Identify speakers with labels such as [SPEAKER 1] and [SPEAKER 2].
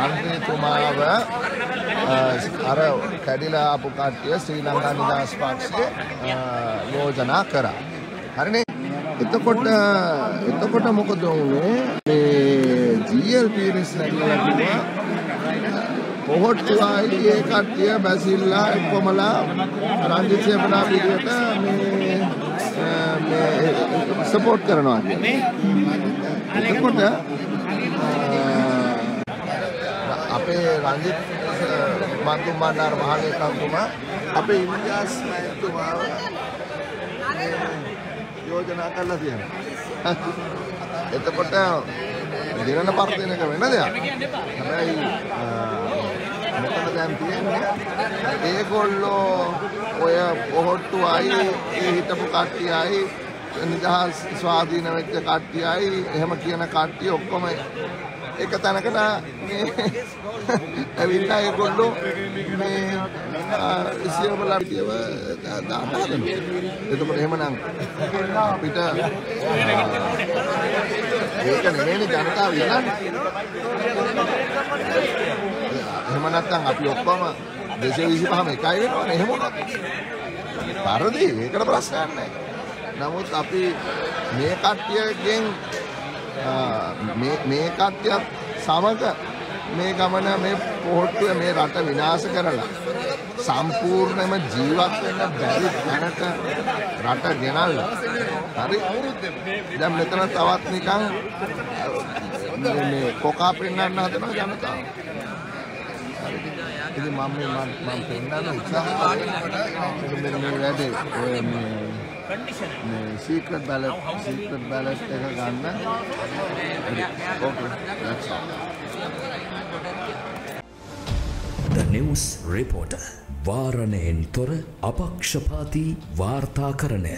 [SPEAKER 1] මන්ත්‍රීතුමාව අර කැඩිලා ආපු කට්ටිය ශ්‍රී ලංකා නිදහස් පක්ෂයේ යෝජනා කරා. හරිනේ? එතකොට එතකොට මොකද වුනේ? මේ GL පීරිස් නැගලා කිව්වා පොහොට්ටුවයි ඒ කට්ටිය බැසිල්ලා එක්කොමලා රංජිත් සේවනා පිළිවෙත මේ මේ සපෝට් කරනවා කියන්නේ. එතකොට අපේ රංජිත් මන්තුම් බණ්ඩාර මහලේකම්තුමා අපේ ඉන්දියාස් මැතිතුමාව යෝජනා කරලා තියෙනවා. එතකොට දිනන පර්තනක වෙන දෙයක්. හැබැයි මොකද දැන් තියෙන්නේ ඒගොල්ලෝ ඔය පොහොට්ටුවයි ඒ හිටපු කට්ටියයි නිදහස් ස්වාධීන වෙච්ච කට්ටියයි එහෙම කියන කට්ටිය ඔක්කොම එක තැනකට මේ ඇවිල්ලා ඒගොල්ලෝ මේ සියවලා කියව දාන්න එතකොට එහෙමනම් අපිට ඒක නෙමෙයි ජනතාව ඉන්නන්නේ එහෙම නැත්නම් අපි ඔක්කොම 225ම එකයි වෙනවනේ එහෙම උනොත්. පරදි ඒකට ප්‍රශ්නයක් නැහැ. නමුත් අපි මේ කට්ටියගෙන් මේ මේ කට්ටියත් සමග මේ ගමන මේ පොහොට්ටුව මේ රට විනාශ කරලා සම්පූර්ණයෙන්ම ජීවත් වෙන්න බැරි තැනට රට ගෙනල්ලා. හරි? දැන් මෙතන තවත් නිකන් මේ කොකා පෙන්වන්න හදනවා ජනතාව. ඉතින් මම මේ මම මම පෙන්නන්න උත්සාහ කරනවා. මෙන්න මේ වැඩේ ඔය මේ මේ සීක්‍රට් බැලට් සීක්‍රට් බැලට් එක ගන්න.
[SPEAKER 2] The News Reporter. වාරණයෙන් තොර අපක්ෂපාති වාර්තාකරණය